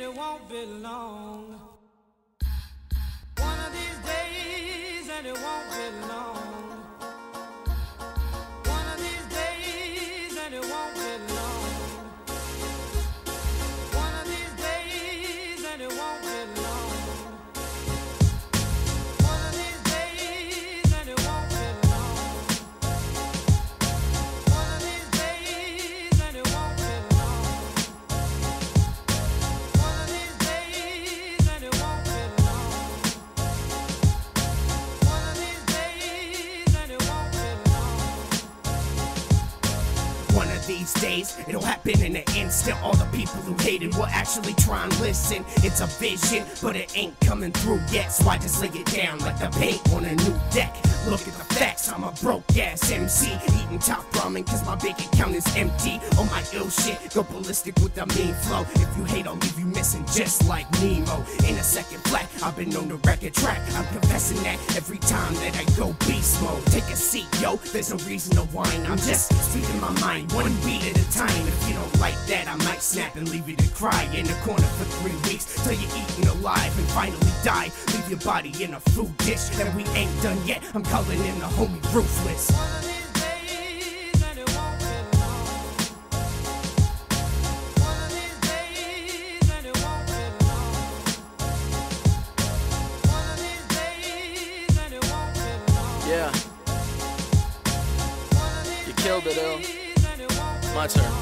it won't be long. One of these days and it won't be long. One of these days, it'll happen in an instant. All the people who hated will actually try and listen. It's a vision, but it ain't coming through yet. So I just lay it down like the paint on a new deck. Look at the facts, I'm a broke ass MC. Eating top ramen cause my bank account is empty. Oh my ill shit, go ballistic with the mean flow. If you hate, I'll leave you missing just like Nemo. In a second flat, I've been on the record track. I'm confessing that every time that I go beast mode. Take a seat, yo, there's no reason to whine. I'm just speaking my mind, one beat at a time. If you don't like that, I might snap and leave you to cry in the corner for three weeks till you're eaten alive and finally die. Leave your body in a food dish that we ain't done yet. I'm calling in the homie Roothle$$. Yeah, you killed it, Ill. My turn.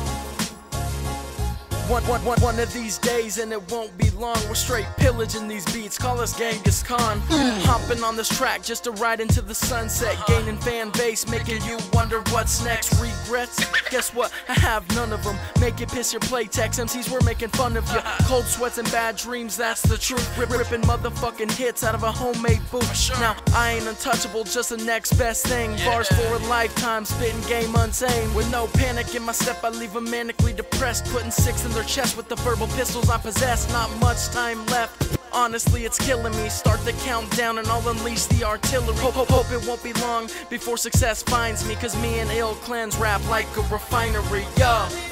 One, one, one, one of these days and it won't be long. We're straight pillaging these beats. Call us Genghis Khan. Mm. Hopping on this track just to ride into the sunset. Uh-huh. Gaining fan base, making you wonder what's next. Regrets? Guess what? I have none of them. Make it piss your playtex. MCs, we're making fun of you. Uh-huh. Cold sweats and bad dreams, that's the truth. Rip, ripping motherfucking hits out of a homemade booth. Now, I ain't untouchable, just the next best thing. Bars for a lifetime, spitting game untamed. With no panic in my step, I leave them manically depressed. Putting six in their chest with the verbal pistols I possess. Not much time left. Honestly, it's killing me. Start the countdown and I'll unleash the artillery. Hope, hope, hope it won't be long before success finds me. Cause me and ill cleanse rap like a refinery. Yo.